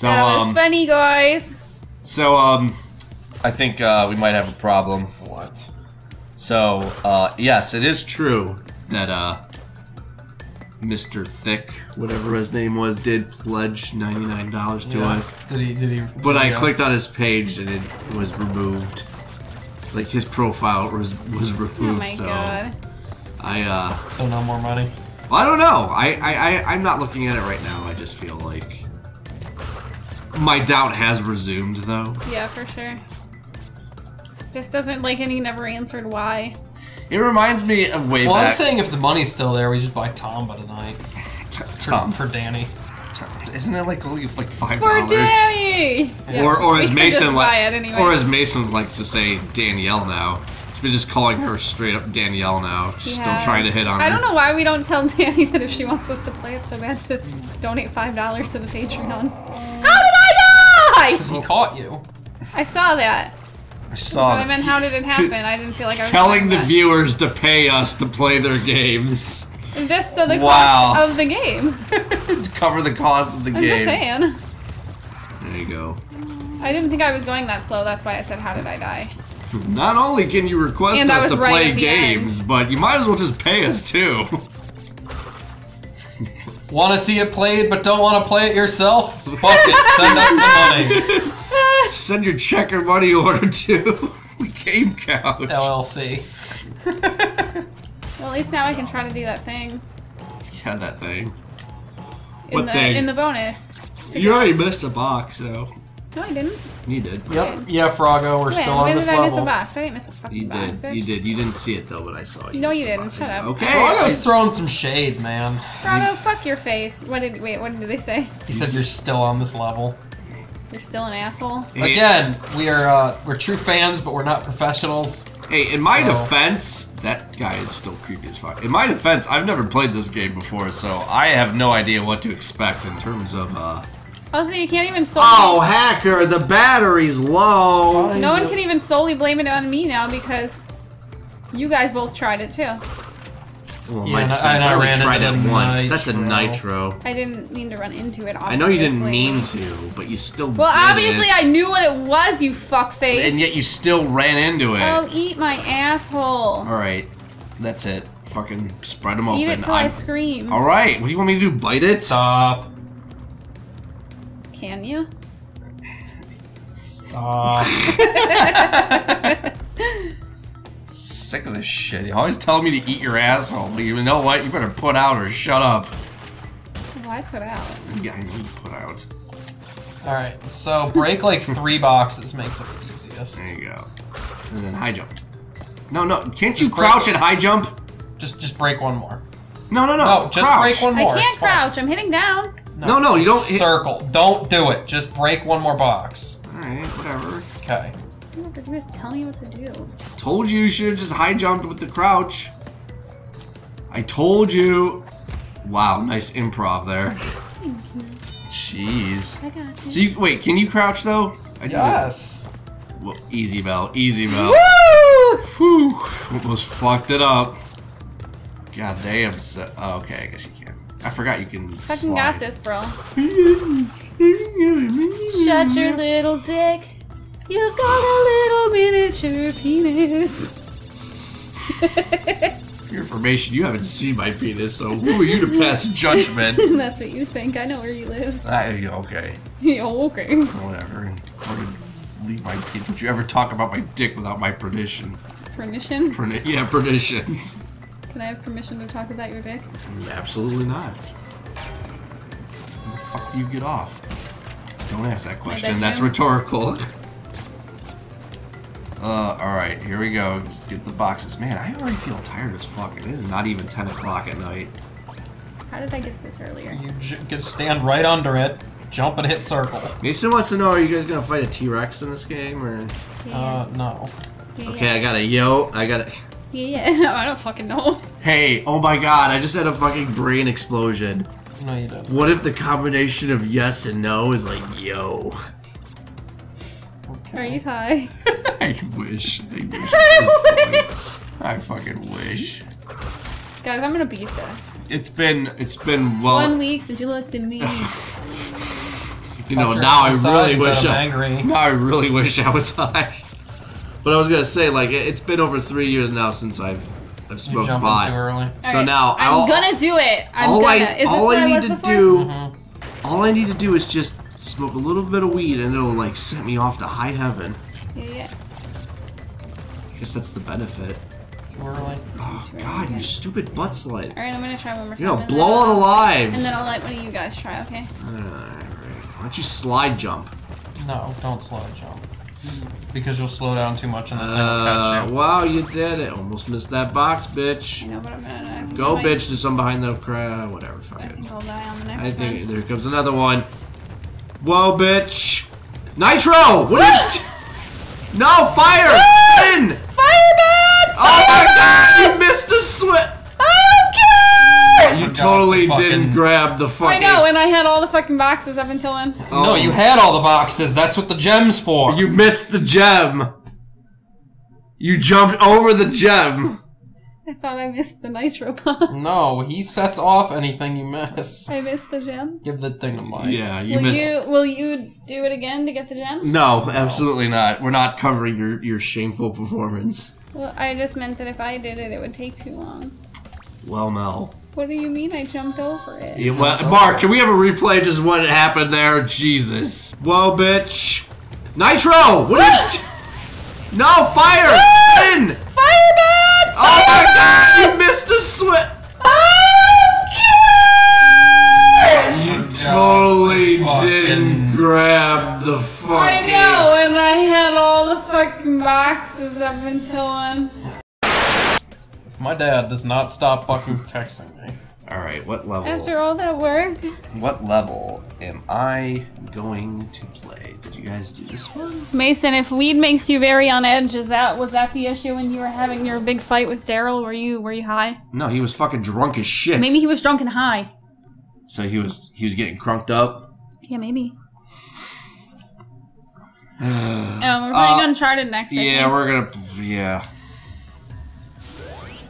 So that was um, funny, guys. so um, I think uh, we might have a problem. What? So uh, yes, it is true that uh, Mr. Thick, whatever his name was, did pledge ninety nine dollars to Yeah. us. Did he? Did he? But I yeah. clicked on his page and it was removed. Like his profile was was removed. Oh my so god. I uh, So no more money. well, I don't know. I, I I I'm not looking at it right now. I just feel like my doubt has resumed though. Yeah, for sure. Just doesn't like, and he never answered why. It reminds me of way Well, I'm saying if the money's still there, we just buy Tomba tonight T- for, Tom, for Danny. T- isn't it like only like five dollars? For dollars? Danny! Or or as could Mason like, anyway. or as Mason likes to say, Danielle now. He's been just calling her straight up Danielle now. He Still trying to hit on her. I don't know why we don't tell Danny that if she wants us to play it so bad to donate five dollars to the Patreon. Oh. How did Because he caught you. I saw that. I saw But I it. meant, how did it happen? I didn't feel like I was telling the that. viewers to pay us to play their games Just so the Wow. cost of the game. to cover the cost of the I'm just game. saying. There you go. I didn't think I was going that slow. That's why I said, how did I die? Not only can you request And us to right play at the games, but you might as well just pay us too. Want to see it played, but don't want to play it yourself? Fuck it, send us the money. Send your check or money order to Game Couch. LLC. Well, at least now I can try to do that thing Yeah, that thing. in What the thing? in the bonus. You already missed a box, so No, I didn't. you did. Yep. Yeah, Froggo, we're When? still on when this did I miss a level. box? I didn't miss a fucking You box, did. bitch. You did. You didn't see it though, but I saw you. No, you didn't. box. Shut up. Okay. Froggo's throwing some shade, man. Bravo, fuck your face. What did wait? What did they say? He said you're still on this level. You're still an asshole. Hey, Again, we are uh, we're true fans, but we're not professionals. Hey, in my So- defense, that guy is still creepy as fuck. In my defense, I've never played this game before, so I have no idea what to expect in terms of. uh... Also, you can't even solely. Oh, hacker! The battery's low. No one can even solely blame it on me now because you guys both tried it too. Well, Yeah, my and I- defense—I I only ran tried into it once. That's a nitro. nitro. I didn't mean to run into it. Obviously. I know you didn't mean to, but you still. Well, did obviously it. I knew what it was. You fuckface. And yet you still ran into it. Oh, eat my asshole. All right, that's it. Fucking spread them open. Eat it till I I'm- scream. All right, what do you want me to do? Bite it? Stop. Can you? Stop. Sick of this shit. You always tell me to eat your asshole. But you know what? You better put out or shut up. Why put out? Yeah, I know you put out. All right, so break like three boxes makes it the easiest. There you go. And then high jump. No, no. Can't you Just break crouch and high jump? Just just break one more. No, no, no. No, just crouch. break one more. I can't fine. crouch. I'm hitting down. No, no, you don't hit- Circle. Don't do it. Just break one more box. All right, whatever. Okay. You have to do is tell me what to do. Told you you should have just high jumped with the crouch. I told you. Wow, nice improv there. Jeez. I got this. So you wait? Can you crouch though? I did it. Yes. Well, easy bell, easy bell. Woo! Whew, almost fucked it up. God damn. So, oh, okay, I guess you can. I forgot you can. Fucking slide. got this, bro. Shut your little dick. You've got a little miniature penis. Your information, you haven't seen my penis, so who are you to pass judgment? That's what you think. I know where you live. Ah, okay, Yeah, okay. whatever. Fucking leave my. Don't you ever talk about my dick without my permission? Permission? Perni- yeah, permission. Can I have permission to talk about your dick? Absolutely not. When the fuck do you get off? Don't ask that question. That's rhetorical. Uh, alright, here we go. Just get the boxes. Man, I already feel tired as fuck. It is not even 10 o'clock at night. How did I get this earlier? You j- can stand right under it, jump and hit circle. Mason wants to know, are you guys gonna fight a T-Rex in this game, or... Yeah, Uh, no. yeah, Okay, I got a yo, I got a... yeah, yeah. I don't fucking know. Hey, oh my god, I just had a fucking brain explosion. No, you didn't. What if the combination of yes and no is like yo? Are you high? I wish. I wish. I wish. I fucking wish. Guys, I'm gonna beat this. It's been it's been well One week since you looked at me. You know, Fucker now I really wish I'm I, angry. now I really wish I was high. But I was gonna say, like, it's been over three years now since I've I've You smoked jumping pot. too early. So Alright, now I'm I'll- gonna do it. I'm all gonna. I Is this all what I I need was to before? do, Mhm. all I need to do is just smoke a little bit of weed, and it'll like set me off to high heaven. Yeah, yeah. I guess that's the benefit. Too early. Oh God, you stupid butt slut! All right, I'm gonna try one more time. You know, blow then all the I'll- lives. And then I'll let one of you guys try. Okay. Alright, Why don't you slide jump? No, don't slide jump. Because you'll slow down too much and the thing will catch Uh, you. wow, you did it! Almost missed that box, I bitch. know, but I'm gonna. I Go, might- bitch! There's some behind the crowd. Whatever, fuck I it. think I'll die on the next I think one. there comes another one. Whoa, bitch! Nitro! What are you? no fire! In! Fireball! Oh my god! You missed the switch! I don't care! You Forgot totally fucking- didn't grab the fucking. I know, and I had all the fucking boxes up until then. Oh, No, you had all the boxes. That's what the gem's for. You missed the gem. You jumped over the gem. I thought I missed the nitro pump. No, he sets off anything you miss. I missed the gem. Give the thing to Mike. Yeah, you will missed. you will you do it again to get the gem? No, absolutely not. We're not covering your your shameful performance. Well, I just meant that if I did it, it would take too long. Well, Mel. What do you mean I jumped over it? Yeah, well, Mark, can we have a replay just what happened there? Jesus. Whoa, bitch. Nitro! What are? No, fire! In! Fireball! Oh my god! You missed the switch! You totally didn't grab the fucking. I know, and I had all the fucking boxes I've been then. If my dad does not stop fucking texting me. Alright, what level? After all that work, What level am I going to play? Did you guys do this one? Mason, if weed makes you very on edge, is that was that the issue when you were having your big fight with Daryl? Were you were you high? No, he was fucking drunk as shit. Maybe he was drunk and high. So he was he was getting crunked up. Yeah, maybe. yeah, Um, we're playing Uh, Uncharted next. I think. we're gonna yeah.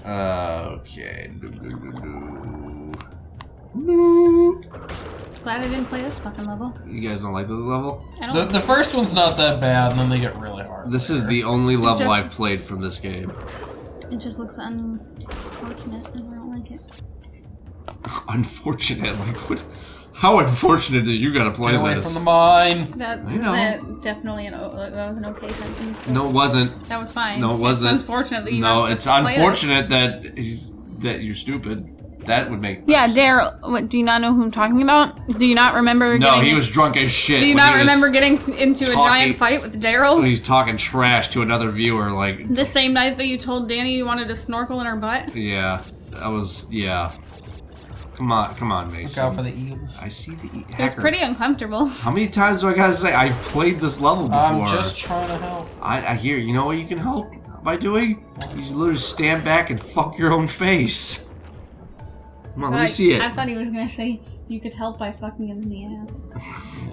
Uh, okay. Glad I didn't play this fucking level. You guys don't like this level? I The, don't. the first one's not that bad, and then they get really hard. This is the only level just- I've played from this game. it just looks unfortunate. I don't like it. Unfortunate, like what? How unfortunate that you gotta play Get away this? from the mine. That I was know. a, definitely an o- that was an okay sentence. no, it wasn't. that was fine. No, it wasn't. unfortunate that you No, have it's to play unfortunate that he's that you're stupid. That would make. Yeah, Daryl. What? Do you not know who I'm talking about? Do you not remember? No, getting, he was drunk as shit. Do you when not was- remember getting into a talking- giant fight with Daryl? he's talking trash to another viewer? Like, The same night that you told Danny you wanted to snorkel in her butt? yeah, that was yeah. Come on, come on, Mason. Look out for the eels. I see the e- It was hacker. pretty uncomfortable. How many times do I gotta say I've played this level before? I'm just trying to help. I, I hear. You know what you can help by doing? You should literally stand back and fuck your own face. Come on, let me I- see it. I thought he was gonna say you could help by fucking him in the ass.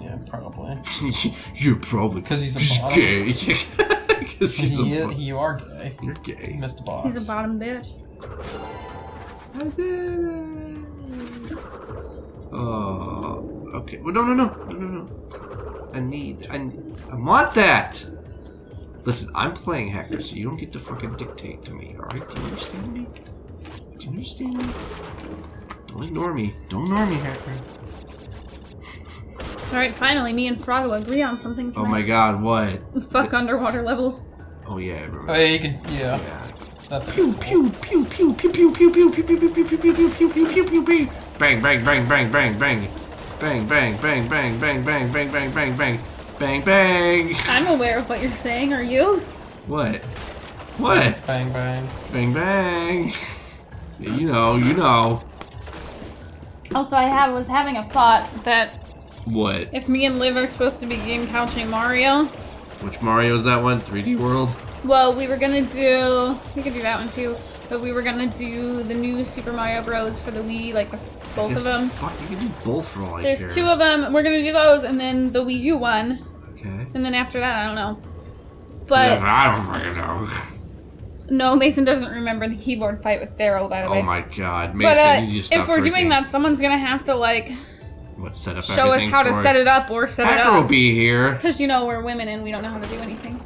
Yeah, probably. You're probably 'Cause he's a just bottom. gay. Because he's He, a. is- bo- you are gay. You're You gay. missed a box. He's a bottom bitch. I did it. Oh, okay. Well, no, no, no, no, no, no. I need, I, need, I want that. Listen, I'm playing hacker, so you don't get to fucking dictate to me. All right? Do you understand me? Do you understand me? Don't ignore me. Don't ignore me, hacker. Alright, finally, me and Frog will agree on something Oh my God, what? Fuck underwater levels. Oh yeah, I remember. Oh, yeah, you can. Yeah. Yeah. That thing's Pew cool. pew pew pew pew pew pew pew pew pew pew pew pew pew pew pew pew pew pew Bang bang bang bang bang bang bang bang bang bang bang bang bang bang bang bang bang bang I'm aware of what you're saying, are you? What? What? Bang bang. Bang bang. Yeah, you know, you know. Also, I have was having a thought that What? if me and Liv are supposed to be game couching Mario, Which Mario is that one? 3D World? well, we were gonna do. We could do that one too, but we were gonna do the new Super Mario Bros. for the Wii, like the, both of them. Fuck, you can do both for all I There's care. two of them. We're gonna do those, and then the Wii U one, Okay. and then after that, I don't know. Yeah, But I don't fucking know. no, Mason doesn't remember the keyboard fight with Daryl, by the way. Oh my god, Mason, But uh, you just if we're doing that, someone's gonna have to like what set up Show us how to set it up or set it Hacker will up. be here. Because you know we're women and we don't know how to do anything.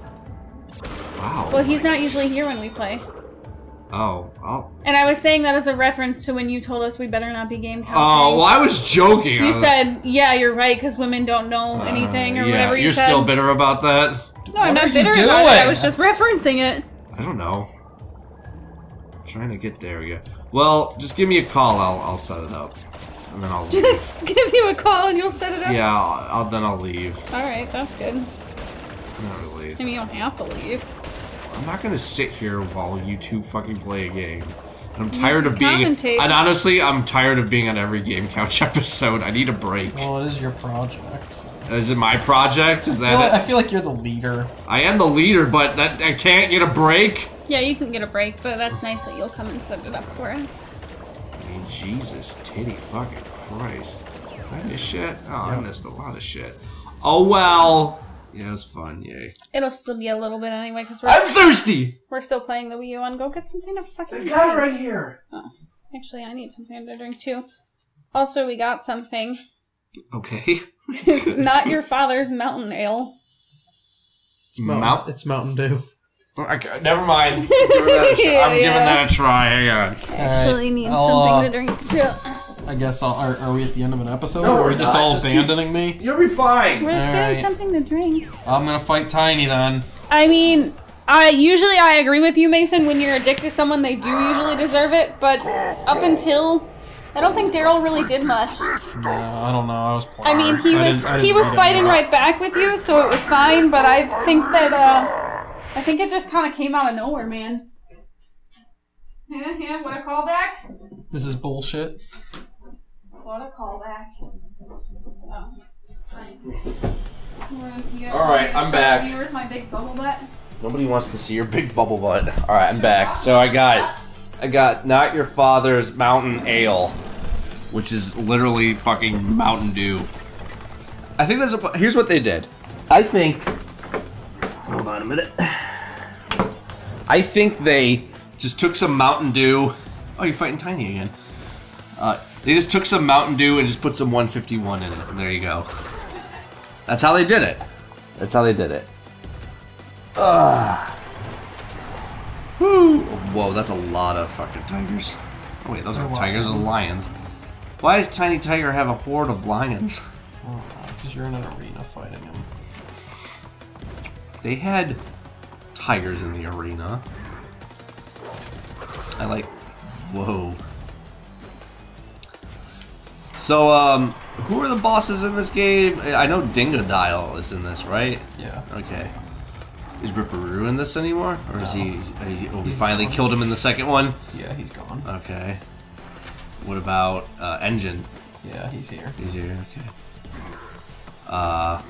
Wow. Well, he's not usually here when we play. Oh, oh. And I was saying that as a reference to when you told us we better not be game couching. Oh, well, I was joking. You I- said, yeah, you're right, because women don't know Uh, anything or yeah, whatever you You're said. still bitter about that? No, I'm not you bitter about it. I was just referencing it. I don't know. trying to get there. Yeah. Well, just give me a call. I'll I'll set it up, and then I'll. leave. Just give you a call and you'll set it up. yeah. I'll, I'll then I'll leave. All right, that's good. It's not really. I mean, you don't have to leave. I'm not gonna sit here while you two fucking play a game. I'm tired of can being. commentate. And honestly, I'm tired of being on every game couch episode. I need a break. Well, it is your project. so- Is it my project? Is I feel, like, I feel like you're the leader. I am the leader, but that I can't get a break. Yeah, you can get a break, but that's nice that you'll come and set it up for us. I mean, Jesus, titty fucking Christ. Did I miss shit? Oh, I missed a lot of shit. Oh well. Yeah, it's fun. Yay. It'll still be a little bit anyway, because we're. I'm we're, thirsty. we're still playing the Wii U and go get something to fucking drink. There it is right here. Oh, actually, I need something to drink too. Also, we got something. Okay. Not your father's mountain ale. Mount. It's Mountain Dew. Okay, never mind. I'm giving that a try. I'm giving Yeah. that a try. Hang on. Actually, need I'll, something uh, to drink too. I guess I'll, are, are we at the end of an episode? No, or are we're just not. all Just keep- abandoning me? You'll be fine. We're just getting alright. something to drink. I'm gonna fight Tiny then. I mean, I usually I agree with you, Mason. When you're addicted to someone, they do usually deserve it. But up until, I don't think Daryl really did much. No, I don't know. I was playing. I mean, he I was didn't- he didn't was fighting right back with you, so it was fine. But I think that uh, I think it just kind of came out of nowhere, man. Yeah, yeah. What a callback! This is bullshit. What a callback! Oh. All right, I'm back. Viewers, my big bubble butt. Nobody wants to see your big bubble butt. All right, I'm back. So I got, I got not your father's mountain ale, which is literally fucking Mountain Dew. I think there's a. Here's what they did. I think. Hold on a minute. I think they just took some Mountain Dew. Oh, you're fighting Tiny again. Uh, they just took some Mountain Dew and just put some 151 in it. And there you go. That's how they did it. That's how they did it. Ah. Ugh. Woo. Whoa, that's a lot of fucking tigers. Oh, wait, those They're aren't tigers, those are lions. lions. Why does Tiny Tiger have a horde of lions? Oh, because you're in an arena fighting him. They had tigers in the arena. I like. Whoa. So, um, who are the bosses in this game? I know Dingodile is in this, right? Yeah. Okay. Is Ripperoo in this anymore? Or is he. Is he oh, we finally gone. killed him in the second one? Yeah, he's gone. Okay. What about uh, N. Gin? Yeah, he's here. He's here, okay. Uh.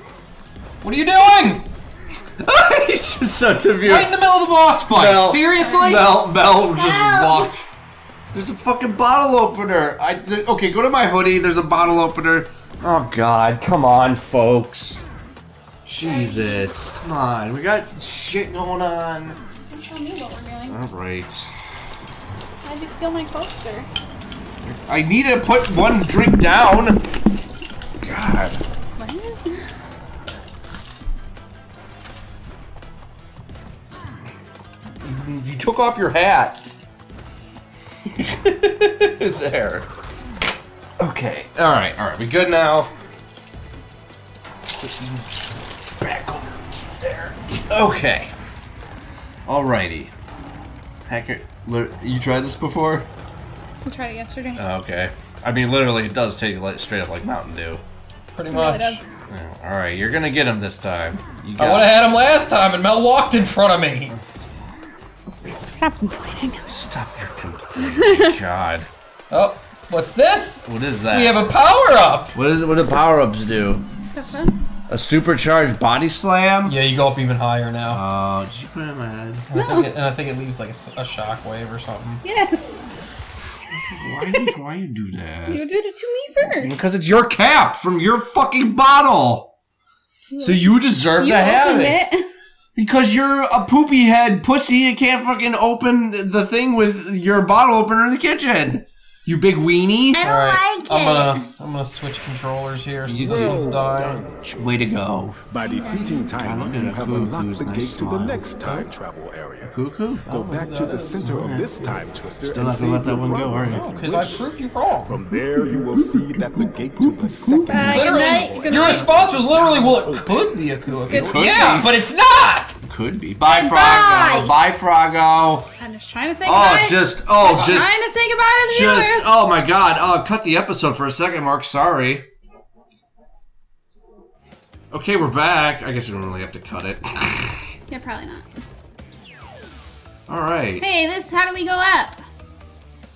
What are you doing? He's just such a view. Right in the middle of the boss fight. Mel- Seriously? Mel, Mel just Help! walked. There's a fucking bottle opener. I okay, go to my hoodie. There's a bottle opener. Oh God, come on, folks. Jesus, come on. We got shit going on. Tell me what we're doing. All right. How'd you steal my poster? I need to put one drink down. God. What? You took off your hat. there. Okay. All right. All right. We good now? Put these back over there. Okay. Alrighty. Hacker, you tried this before? We tried it yesterday. Oh, okay. I mean, literally, it does take like straight up like Mountain Dew. Pretty It really much. does. Yeah, all right, you're gonna get him this time. You I got would have had him last time, and Mel walked in front of me. Stop complaining. Stop your complaining. God, Oh, what's this? what is that? We have a power up. What is it? What do power ups do? A supercharged body slam? Yeah, you go up even higher now. Oh, did you put it in my head? And I think it, and I think it leaves like a, shock wave or something. Yes. Why, you, why you do that? You did it to me first. Because it's your cap from your fucking bottle. So you deserve You to have it. it. Because you're a poopy head pussy and can't fucking open the thing with your bottle opener in the kitchen. You big weenie. I don't Alright, like I'm it. gonna I'm gonna switch controllers here since this one's dying. Way to go. By defeating God, Tiny, look at you it. have Ooh, unlocked who's the nice gate to the next time travel area. Cuckoo? Go oh, back to the center of this time twister Still and not gonna let save that your one go, are progress Because I proved you wrong. From there, you will see that the gate to the second uh, Bye, good Literally, night, good your response was literally, "Well, it could be a Kua." It could yeah, but it's not. Could be. Bye, And Froggo. bye. Froggo. I'm just trying to say Oh, goodbye. just, oh, Just just, trying to say goodbye to the just, viewers. oh my god. Oh, cut the episode for a second, Mark. Sorry. Okay, we're back. I guess we don't really have to cut it. Yeah, probably not. Alright. Hey, this. How do we go up?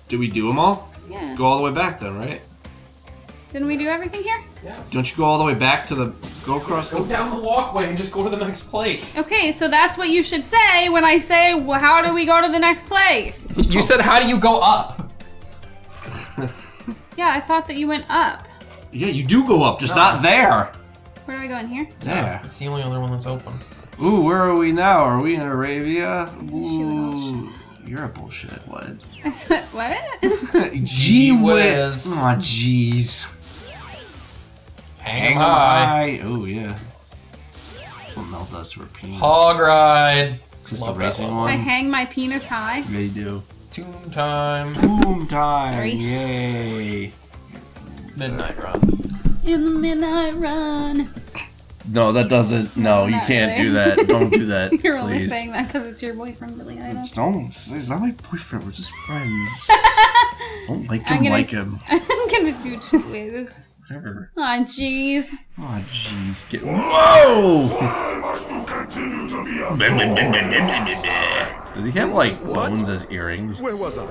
Did we do them all? Yeah. Go all the way back then, right? Didn't we do everything here? Don't you go all the way back to the. Go across Go the. down the walkway and just go to the next place. Okay, so that's what you should say when I say, well, how do we go to the next place? You said, "How do you go up?" Yeah, I thought that you went up. Yeah, you do go up, just not there. Where do I go in here? There. It's the only other one that's open. Ooh, where are we now? Are we in Arabia? Ooh, you're a bullshit. What? I said, what? Gee whiz. whiz. Aw, jeez. Hang high. Oh yeah. What melt does to her penis? Hog ride. Is this the Love that racing one. I hang my penis high. Yeah, you do. Tomb Time. Boom time! Sorry. Yay! Midnight run. In the midnight run. No, that doesn't. No, you can't really. do that. Don't do that. You're only saying that because it's your boyfriend, Billy Idol. It's- Don't. It's not my boyfriend. We're just friends. don't like I'm him. gonna- Like him. I'm gonna do whiz. Whatever. Aw, jeez. Oh, jeez. Get. Whoa! Does he have like bones as earrings? Where was I?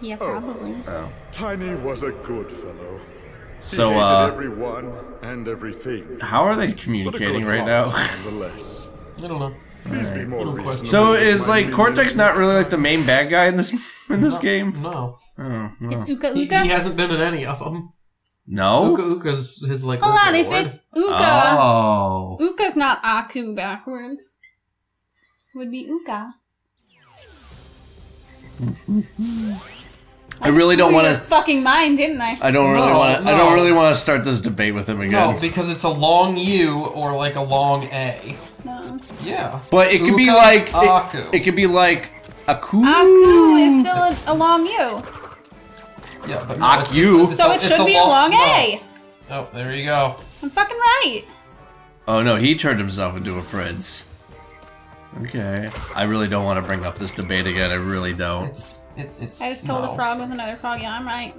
Yeah, probably. Oh. Tiny was a good fellow. So, hated uh, everyone and everything. how are they communicating right now? Nonetheless. I don't know. Please be more Little reasonable question. So is like Cortex not really like the main bad guy in this in this game? No. Oh, no. It's Uka He, Uka. he hasn't been in any of them. no. Uka Uka's his like. Hold on, if overlord. it's Uka, Oh. Uka's not Aku backwards. Would be Uka. I really don't want to. fucking mind, didn't I? I don't really No, want to. I don't really want to start this debate with him again. No, again. because it's a long U or like a long A. No. Yeah. But it could be Uka, like it, it could be like Aku. Aku is still a, a long U. Yeah, but no, it's- Aku. it's- it's So it it's should be a long no. A. Oh, there you go. I'm fucking right. Oh no, he turned himself into a prince. Okay. I really don't want to bring up this debate again. I really don't. It's it, it's. I just killed no. a frog with another frog. Yeah, I'm right.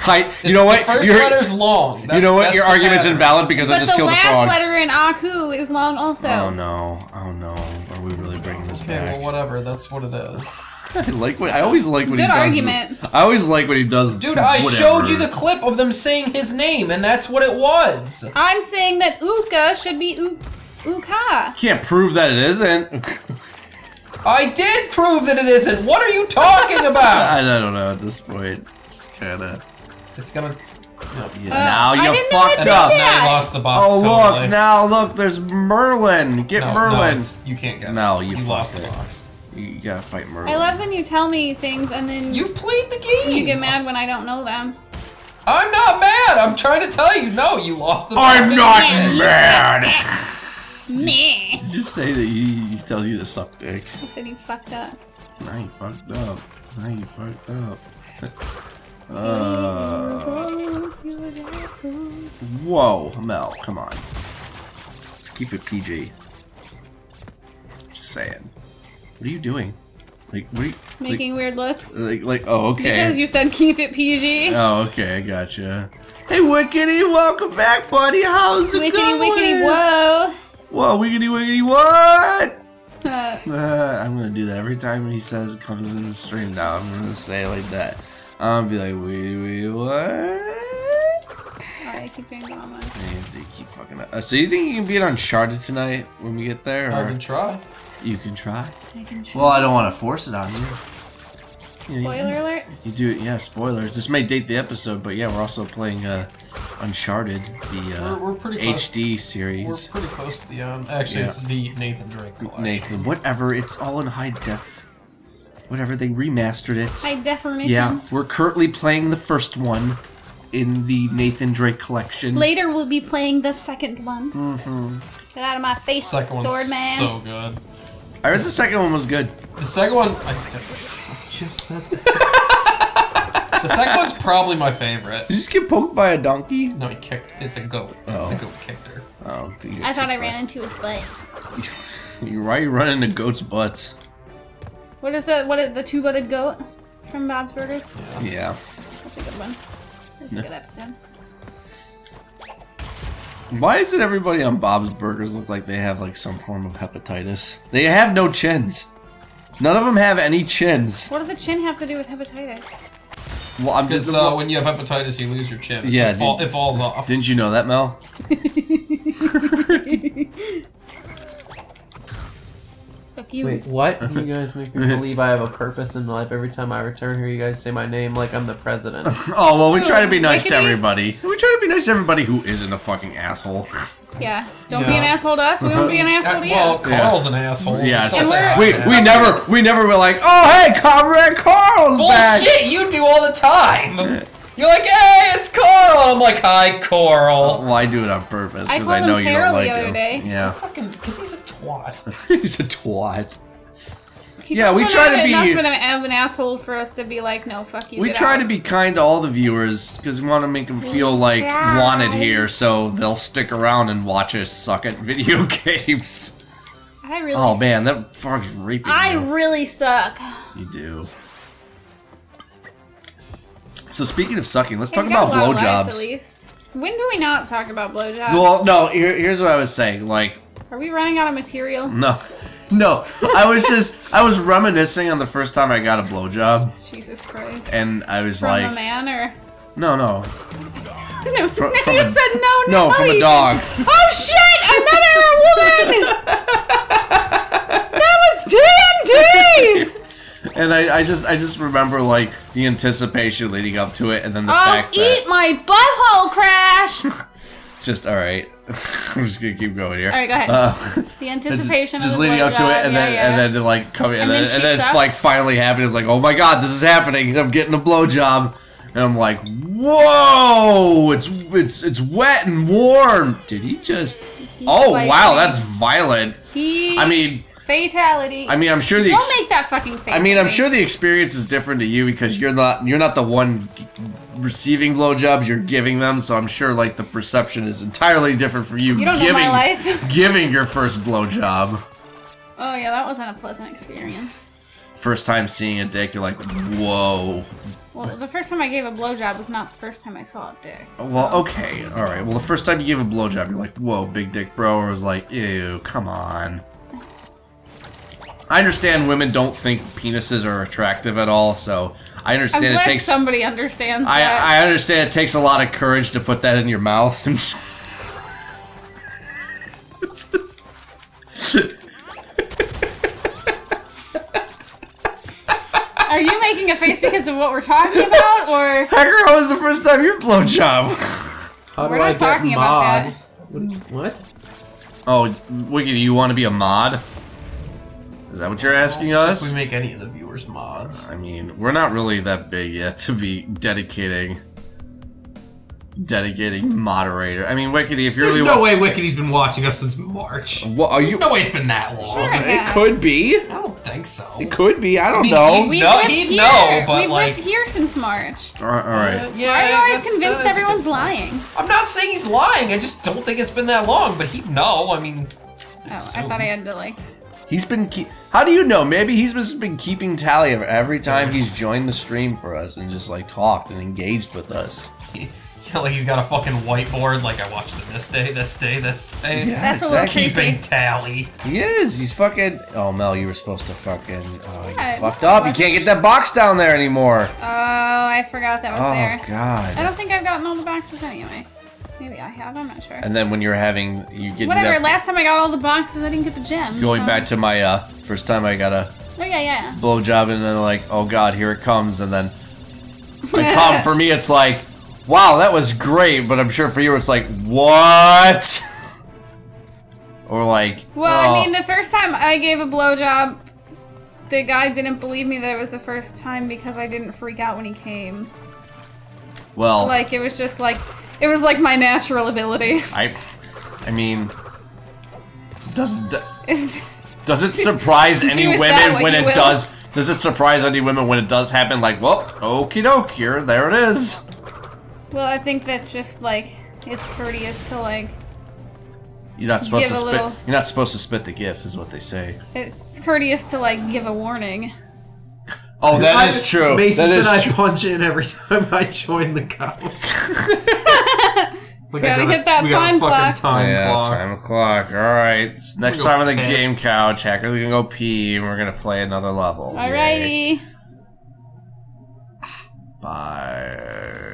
Hi. You know what? The first Your- letter's long. you know what? Your argument's pattern. invalid because I just the killed a frog. the last letter in Aku is long also. Oh no! Oh no! Are we really bringing this Okay, well, whatever. That's what it is. I like what I always like when he Good does. argument. I always like when he does. Dude, I whatever. showed you the clip of them saying his name, and that's what it was. I'm saying that Uka should be U- Uka. Can't prove that it isn't. I did prove that it isn't. What are you talking about? I don't know at this point. It's kind of. it's gonna. No. Yeah, Uh, now you didn't it fucked up. Now you lost the box. Oh totally. look! Now look! There's Merlin. Get No, no, Merlin. it's- you can't get it. No, you lost fucked the box. You gotta fight Merlin. I love when you tell me things and then You've played the game. you get mad when I don't know them. I'm not mad. I'm trying to tell you. No, you lost the box. I'm not mad. Meh. Just say that he, he tells you to suck dick. I said you fucked up. Now you fucked up. Now you fucked up. Uh, whoa, Mel, come on. Let's keep it PG. Just saying. What are you doing? Like, what are you, Making weird looks. like, like, oh, okay. Because you said keep it PG. Oh, okay, I gotcha. Hey, Wickety, welcome back, buddy. How's it Wickety going? wickety whoa. Whoa, Wickety, Wickety, what? Uh, Uh, I'm gonna do that every time he says comes in the stream now. I'm gonna say it like that. I'm gonna be like, wait, wait, what? Alright, keep doing drama. And they keep fucking up. Uh, so you think you can beat Uncharted tonight when we get there? I can try. you can try? I can try. Well, I don't want to force it on you. Yeah, you- Spoiler alert. You do it, yeah. Spoilers. This may date the episode, but yeah, we're also playing uh, Uncharted, the uh, We're- we're pretty close. HD We're pretty close to the end. Actually, Yeah. it's the Nathan Drake collection. Nathan, whatever. It's all in high def. whatever they remastered it. High definition. Yeah, we're currently playing the first one in the Nathan Drake collection. Later we'll be playing the second one. Mm-hmm. Get out of my face, Second one's sword man. so good. I heard the second one was good. The second one, I, I just said that. the second one's probably my favorite. Did you just get poked by a donkey? No, he kicked. It's a goat. Oh. The goat kicked her. Oh, I thought I kicked ran into his butt. You're right. You run into goats' butts. What is the what is the two-butted goat from Bob's Burgers? Yeah. That's a good one. That's a good episode. Why is it everybody on Bob's Burgers look like they have like some form of hepatitis? They have no chins. None of them have any chins. What does a chin have to do with hepatitis? Well, I'm Because just. uh, when you have hepatitis, you lose your chin. It Yeah, just fall, it falls off. Didn't you know that, Mel? Fuck you. Wait, what? You guys make me believe I have a purpose in life. Every time I return here, you guys say my name like I'm the president. Oh well, we try to be nice to everybody. We try to be nice to everybody who isn't a fucking asshole. Yeah. Don't be an asshole to us. We won't be an asshole to you. well, Carl's an asshole. Yeah, You're so we're- we we never we never were like, oh hey, Comrade Carl's back. Bullshit! You do all the time. You're like, hey, it's Carl. I'm like, hi, Carl. Uh, well, I do it on purpose because called I, know him you Carol don't the like other him. day. Yeah, Fucking, because he's a twat. he's a twat. He's Yeah, we try to be- enough of an, of an asshole for us to be like, no, fuck you. We try out. to be kind to all the viewers because we want to make them feel like try. wanted here, so they'll stick around and watch us suck at video games. I really. Oh man, that frog's raping I you. really suck. You do. So speaking of sucking, let's Hey, talk about a lot of lives, blowjobs. At least. When do we not talk about blowjobs? Well, no. Here, here's what I was saying. Like, Are we running out of material? no, no. I was just, I was reminiscing on the first time I got a blowjob, Jesus Christ. and I was From a like, man or? no, no, No, Fro- no, from you a- said no, no, from a dog. Oh shit! Another woman. that was TNT. And I, I just, I just remember like the anticipation leading up to it, and then the I'll fact eat that my butthole crash. just all right. I'm just gonna keep going here. All right, go ahead. Uh, the anticipation just, just of leading up to it, and yeah, then yeah. and then like coming, and, And then, then and then it's like finally happening. It's like, oh my god, this is happening. I'm getting a blowjob, and I'm like, whoa, it's it's it's wet and warm. Did he just? Oh wow, that's violent. he. I mean, fatality. I mean, I'm sure the. don't make that fucking face. I mean, I'm sure the experience is different to you because you're not you're not the one g- receiving blowjobs. You're giving them, so I'm sure like the perception is entirely different for you. You don't know giving my life. giving your first blowjob. Oh yeah, that wasn't a pleasant experience. First time seeing a dick, you're like, whoa. Well, the first time I gave a blowjob was not the first time I saw a dick. Oh, well, okay, all right. Well, the first time you gave a blowjob, you're like, whoa, big dick, bro, or it was like, ew, come on. I understand women don't think penises are attractive at all, so I I'm understand it glad takes. somebody understands I, that. I understand it takes a lot of courage to put that in your mouth. Are you making a face because of what we're talking about, or Hacker, how was the first time your blowjob? How We're do I not talking get about mod? What? what? Oh, Wiki, do you want to be a mod? Is that what you're asking us? If us? we make any of the viewers mods. I mean, we're not really that big yet to be dedicating dedicating moderator. I mean, Wickedy, if you're There's really no way Wickedy's been watching us since March. What are There's you? no way it's been that long. Sure. It could be. I don't think so. It could be. I don't mean, know. we've No, lived he'd here? know, but, we've like- lived here since March. All right. All right. Uh, yeah, Why are you always convinced that is a everyone's lying? I'm not saying he's lying. I just don't think it's been that long. But he'd know. I mean, Oh, I thought I had to like. He's been. Keep- How do you know? Maybe he's just been keeping tally of every time he's joined the stream for us and just like talked and engaged with us. he, yeah, like he's got a fucking whiteboard. Like I watched them this day, this day, this day. Yeah, That's a little exactly. Keeping tally. He is. He's fucking. Oh, Mel, you were supposed to fucking. Oh, you fucked no, up. You can't get that box down there anymore. Oh, I forgot that was Oh there. I God. don't think I've gotten all the boxes anyway. Maybe I have. I'm not sure. And then when you're having, you get Whatever. that. Last time I got all the boxes, I didn't get the gem. Going so- back to my uh, first time I got a Oh yeah, yeah. blowjob, and then like, oh God, here it comes, and then come. For me, it's like, wow, that was great, but I'm sure for you, it's like, what? Or like, Well, oh, I mean, the first time I gave a blowjob, the guy didn't believe me that it was the first time because I didn't freak out when he came. Well, Like it was just like it was like my natural ability. I, I mean, does does it surprise any women when it will. does? Does it surprise any women when it does happen? Like, well, okie doke, here, there it is. well, I think that's just like it's courteous to like You're not supposed to spit. little- You're not supposed to spit the gif, is what they say. it's courteous to like give a warning. Oh, that I- is true. Mason that is said I true. punch in every time I join the couch. We Gotta hit that we got a time clock. Time yeah, clock. time clock. All right. Next time on the piss. game couch, Hacker's are gonna go pee, and we're gonna play another level. Yay. Alrighty. Bye.